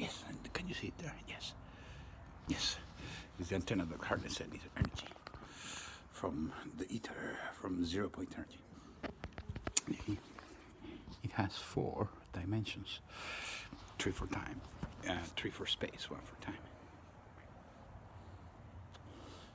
yes can you see it there? Yes. Yes. It's the antenna that is energy from the ether from zero point energy. It has four dimensions. Three for time uh, three for space one for time.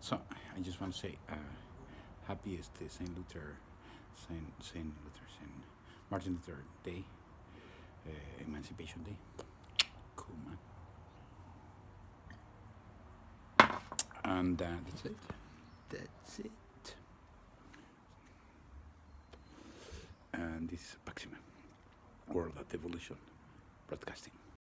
So I just want to say uh, happy is the Saint Luther, Saint Saint Luther, Saint Martin Luther Day, uh, Emancipation Day. And uh, that's it. That's it. And this is Maxima, World at Evolution Broadcasting.